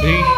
Three.